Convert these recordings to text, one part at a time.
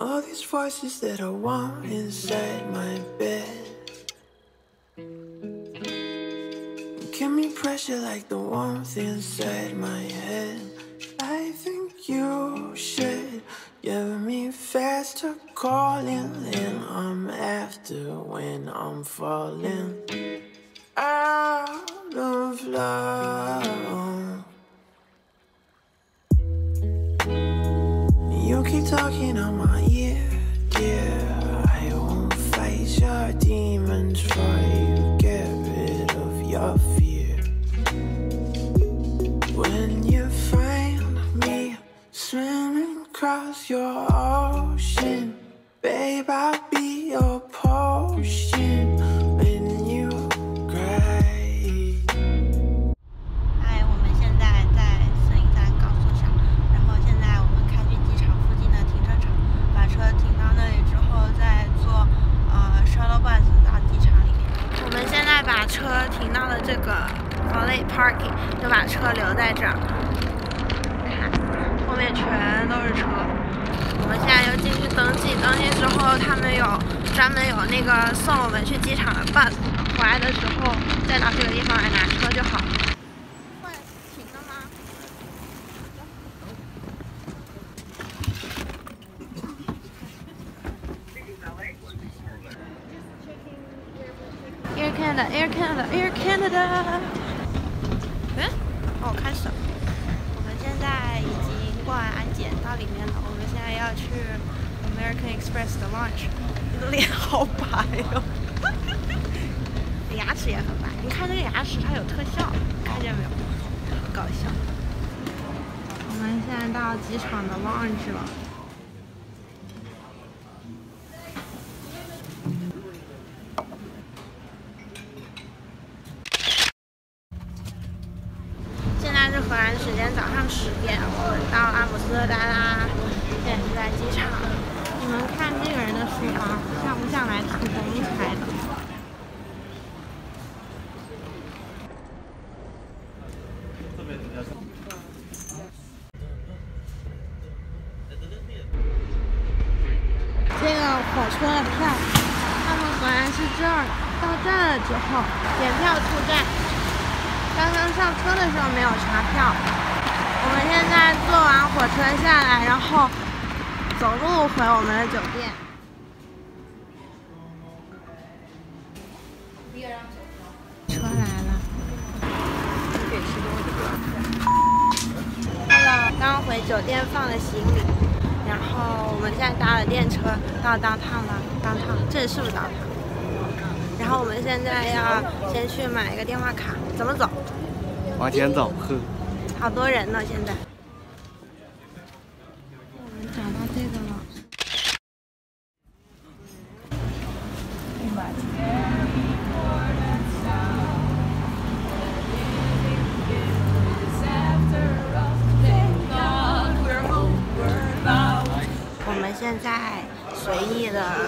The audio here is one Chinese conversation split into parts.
All these voices that I want inside my bed. Give me pressure like the warmth inside my head. I think you should give me faster calling than I'm after when I'm falling demons fight. 车留在这儿。看，后面全都是车。我们现在要进去登记，登记之后他们有专门有那个送我们去机场的 bus，回来的时候再到这个地方来拿车就好停了吗？Air Canada, Air Canada, Air Canada。嗯，哦，开始了。我们现在已经过完安检到里面了，我们现在要去 American Express 的 lunch，。你的脸好白哟，牙齿也很白。你看这个牙齿，它有特效，看见没有？好搞笑。我们现在到机场的 lunch 了。现在是荷兰时间早上十点，我们到阿姆斯特丹啦，现在是在机场。你们看这个人的书包像不像来土公差的？这车的票，他们果然是这儿，到站了之后检票出站。刚刚上车的时候没有查票，我们现在坐完火车下来，然后走路回我们的酒店。车来了。那个刚回酒店放了行李，然后我们现在搭了电车到当趟了，当趟，这里是不是当趟？然后我们现在要先去买一个电话卡，怎么走？往前走，呵。好多人呢，现在。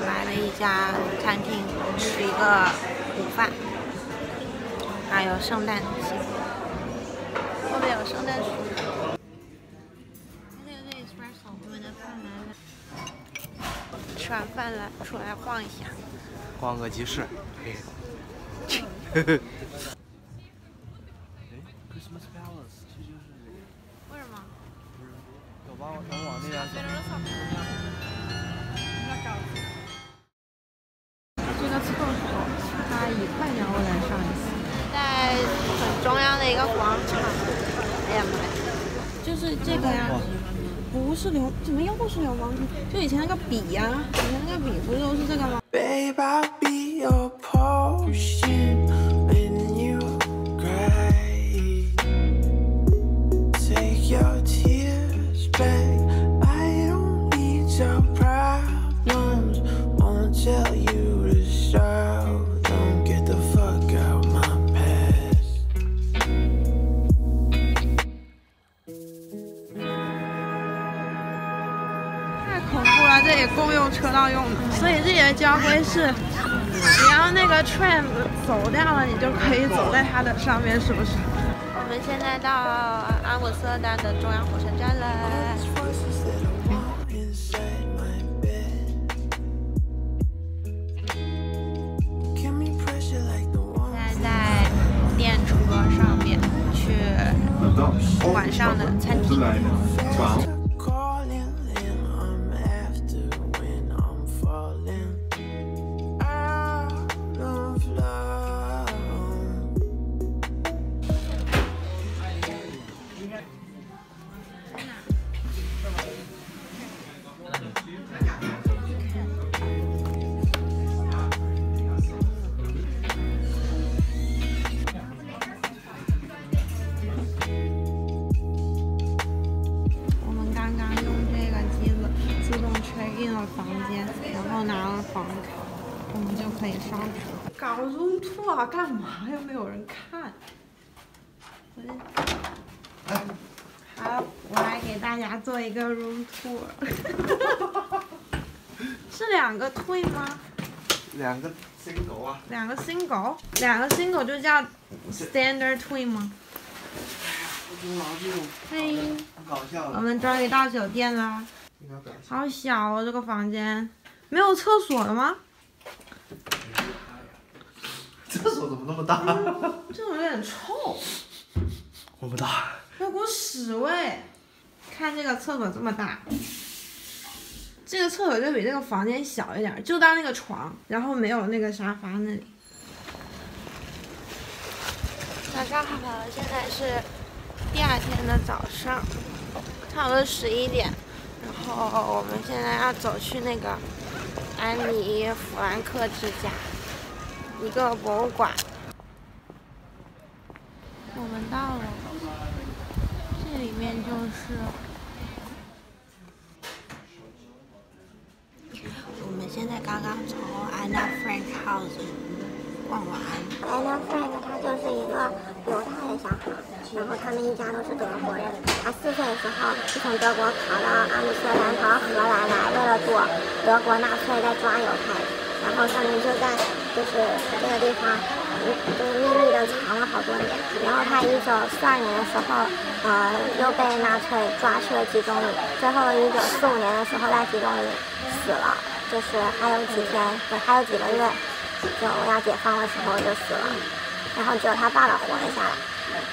来了一家餐厅，吃一个午饭，还有圣诞节。后面有圣诞树。吃完饭了，出来晃一下。逛个集市。中央的一个广场。哎呀妈呀！就是这个呀，不是流，怎么又是流氓？就以前那个笔呀、以前那个笔不是都是这个吗？这里共用车道用的，所以这里的交规是，只要那个 tram 走掉了，你就可以走在它的上面，是不是？我们现在到阿姆斯特丹的中央火车站了，现在在电车上面去晚上的餐厅。这好，我来给大家做一个 room tour。是两个 twin 吗？两个 single 啊，两个 single，两个 single 就叫 standard twin 吗？老这种嘿，搞笑我，们终于到酒店啦。应该搞笑。好小哦，这个房间没有厕所了吗？厕所怎么那么大？这种有点臭，我不大。有股屎味。看这个厕所这么大，这个厕所就比这个房间小一点，就当那个床，然后没有那个沙发那里。早上好，现在是第二天的早上，差不多十一点，然后我们现在要走去那个安妮弗兰克之家一个博物馆。我们到了，这里面就是。我们现在刚刚从 Anna Frank House 逛完，Anna Frank 他就是一个犹太的小孩，然后他们一家都是德国人。他四岁的时候就从德国逃到阿姆斯特丹，逃到荷兰来，为了躲德国纳粹在抓犹太。然后他们就在就是这个地方，就秘密的藏了好多年。然后他一九四二年的时候，呃，又被纳粹抓去了集中营。最后一九四五年的时候在集中营死了，就是还有几天，对，还有几个月。就要解放的时候就死了，然后只有他爸爸活了下来。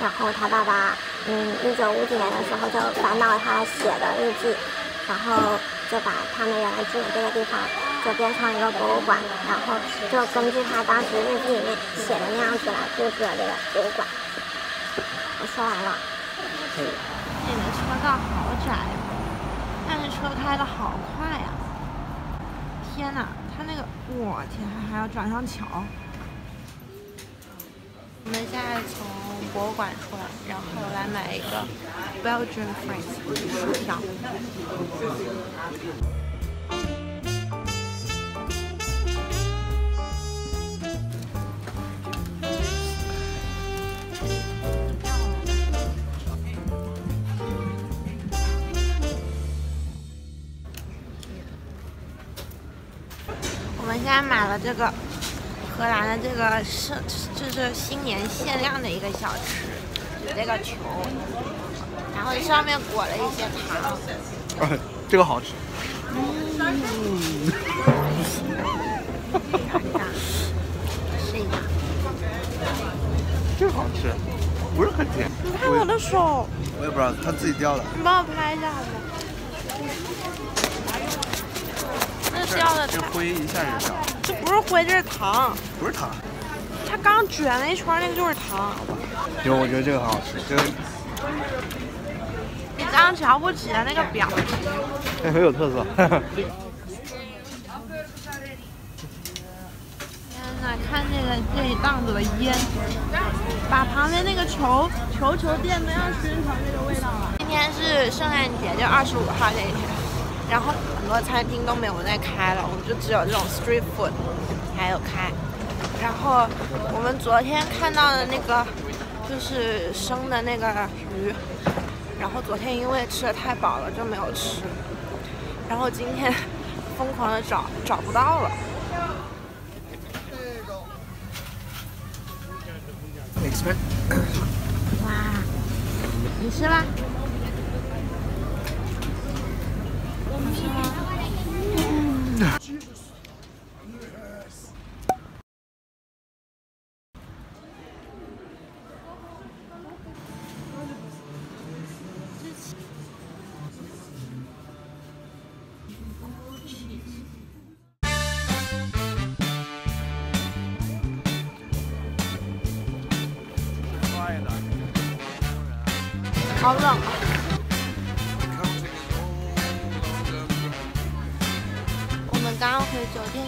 然后他爸爸，嗯，一九五几年的时候就翻到了他写的日记，然后就把他们原来住的这个地方就变成一个博物馆，然后就根据他当时日记里面写的那样子来布置了这个博物馆。我说完了。这里的车道好窄呀、但是车开的好快呀、天哪，他那个，我天，还还要转上桥。我们现在从博物馆出来，然后来买一个 Belgian Fries 薯条。在买了这个荷兰的这个是就是新年限量的一个小吃，就这个球，然后上面裹了一些糖。哎，这个好吃。嗯试一下，这个好吃，不是很甜。你看我的手，我也不知道，它自己掉的。你帮我拍一下好吗？这掉的这，灰一下就掉了，这不是灰，这是糖。不是糖。它刚卷了一圈，那个就是糖。因为我觉得这个很好吃，这个你刚瞧不起的那个表情。哎很有特色。天呐，看这个这一档子的烟，把旁边那个球球球店都要熏成这个味道了。今天是圣诞节，就二十五号这一天，然后很多餐厅都没有在开了，我们就只有这种 street food 还有开。然后我们昨天看到的那个就是生的那个鱼，然后昨天因为吃的太饱了就没有吃，然后今天疯狂的找找不到了。哇，你吃吧。好冷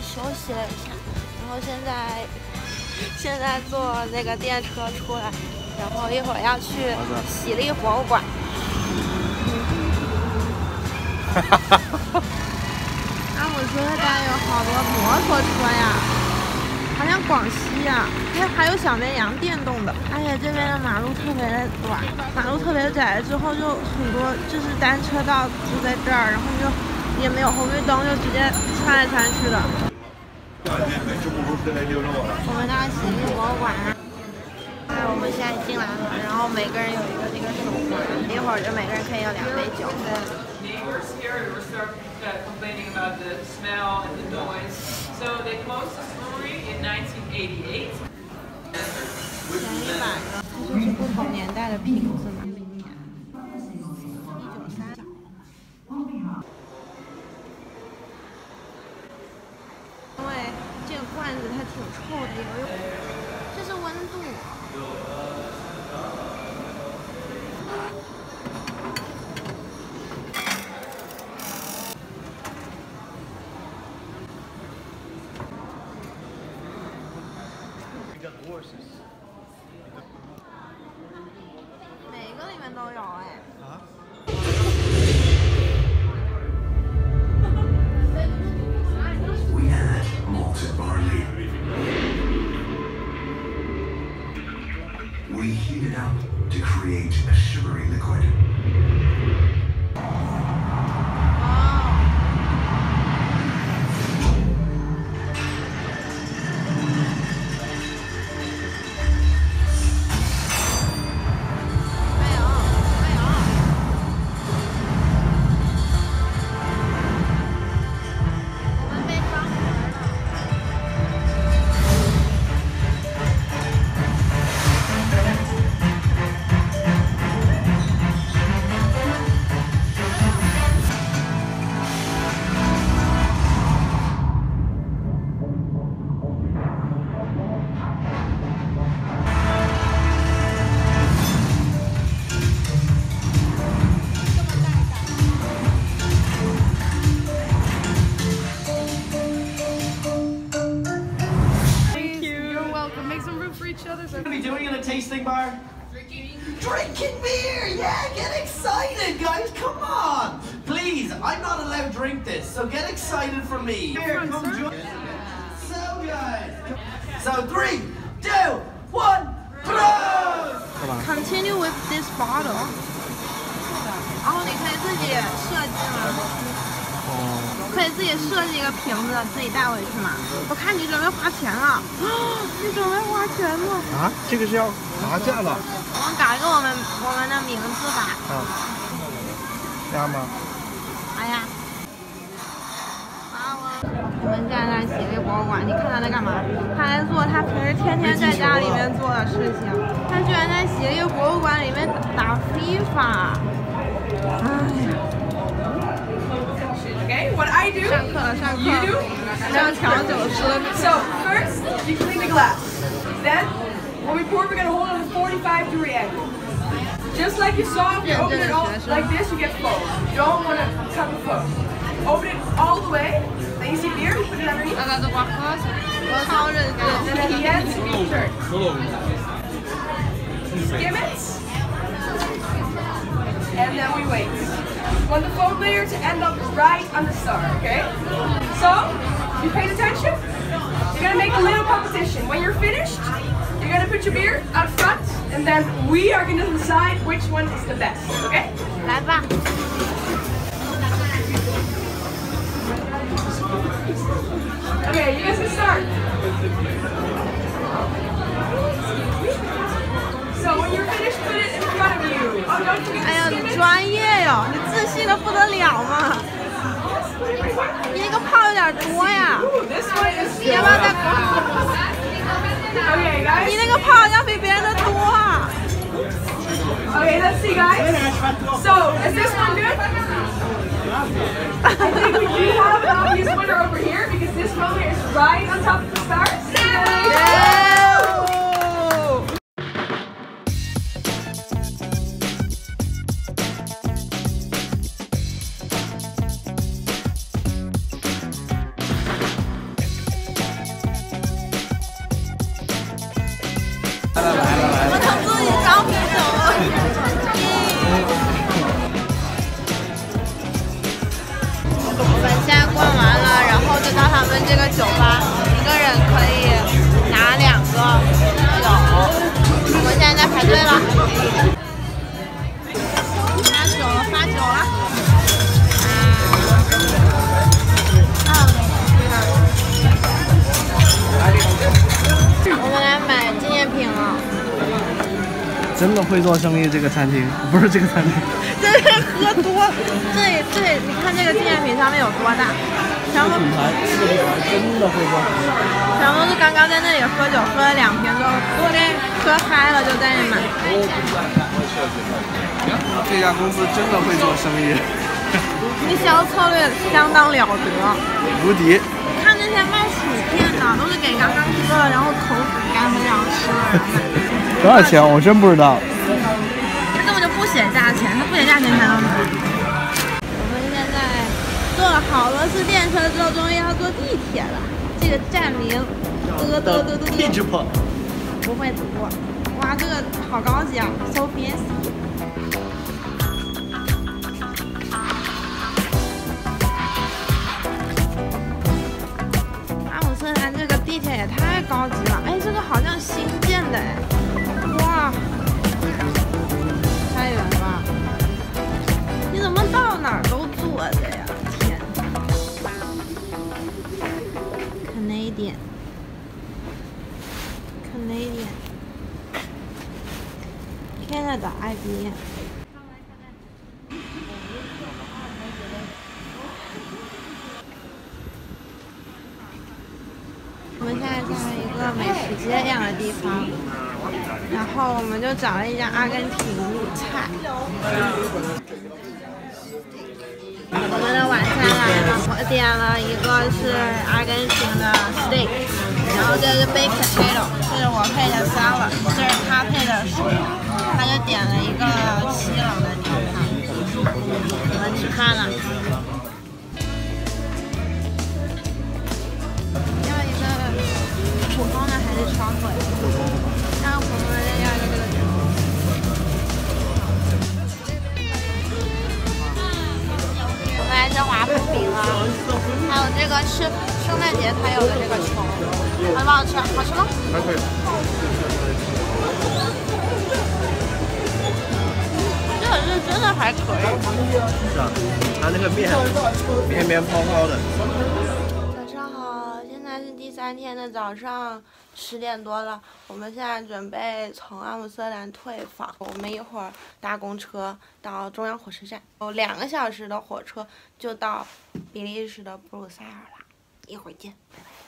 休息了一下，然后现在现在坐那个电车出来，然后一会儿要去喜力博物馆。阿姆斯特丹有好多摩托车呀，好像广西呀，还还有小绵羊电动的，而且这边的马路特别的短，马路特别窄，之后就很多就是单车道就在这儿，然后就也没有红绿灯，就直接穿来穿去的。我们到喜剧博物馆了。哎，我们现在进来了，然后每个人有一个那个手环，一会儿就每个人可以有两杯酒。neighbors here were start uh, complaining about the smell and the noise. So they closed this brewery in 1988. 前一百个，它就是不同年代的瓶子嘛。一九三。因为这个罐子它挺臭的，有有，这是温度。每个里面都有哎。tasting bar? Drinking beer! Yeah, get excited, guys! Come on! Please, I'm not allowed to drink this, so get excited for me. Here, Come on, come sir. join. So, guys. So, three, two, one, close! Continue with this bottle。然后你可以自己设计嘛，可以自己设计一个瓶子，自己带回去嘛。我看你准备花钱了，你准备花钱了。啊，这个是要 拿价了我们改个我们我们的名字吧。啊？加吗？哎呀，我们现在在喜力博物馆，你看他在干嘛？他在做他平时天天在家里面做的事情。他居然在喜力博物馆里面打 FIFA。哎呀?上课了，上课了。让调酒师 So first, you clean the glass. Then, When we pour, we're gonna hold it at 45 degree angle. Just like you saw, if you open it all like this, you get close. You don't wanna cut the. Open it all the way, then you see beer, you put it underneath. And then at the end, turn. Skim it. And then we wait. Want the foam layer to end up right on the star, okay? So, you paid attention? You're gonna make a little composition. When you're finished, you're gonna put your beer out front, and then we are gonna decide which one is the best, okay? 来吧， Okay, you guys can start. So when you're finished, put it in front of you. Oh, don't forget 哎 to 呀， skim 你 it. 专业哟，你自信的不得了嘛！你那个泡有点多呀， Ooh, this one is 你要不要再？ Okay, 你 guys. 那个泡要比别人的多啊！ Okay, let's see, guys. So, is this one good? I think we do have an obvious winner over here because this roller is right on top of the stars. 耶！ 酒吧，一个人可以拿两个酒。我们现在在排队了，发酒了，发酒了。我们来买纪念品了。真的会做生意，这个餐厅不是这个餐厅。这是喝多，这里这里，你看这个纪念品上面有多大？品牌，这个品牌真的会做是刚刚在那里喝酒，喝了两瓶之后，喝嗨了就在那买。这家公司真的会做生意，营销策略相当了得，无敌。看那些卖薯片的，都是给刚刚喝了，然后口很干很想吃的人。多少钱？我真不知道。他根本就不写价钱，他不写价钱才能买。好多次电车之后，终于要坐地铁了。这个站名，嘚嘚嘚嘚嘚，不会读。哇，这个好高级啊，so fancy。阿姆斯特丹这个地铁也太高级了，哎，这个好像新建的哎。们就找了一家阿根廷菜。我们的晚餐来了，我点了一个是阿根廷的 steak，然后这是 baked potato，这是我配的 salad，这是他配的水，他就点了一个西冷的牛排。我们吃饭了。要一个普通的还是双腿？普通。然后我们要一个们来吃华夫饼了，还有这个是圣诞节才有的这个球，好不好吃？好吃吗？还可以。这个是真的还可以。是啊，它那个面绵绵泡泡的。早上好，现在是第三天的早上。十点多了，我们现在准备从阿姆斯特丹退房。我们一会儿搭公车到中央火车站，有两个小时的火车就到比利时的布鲁塞尔了。一会儿见，拜拜。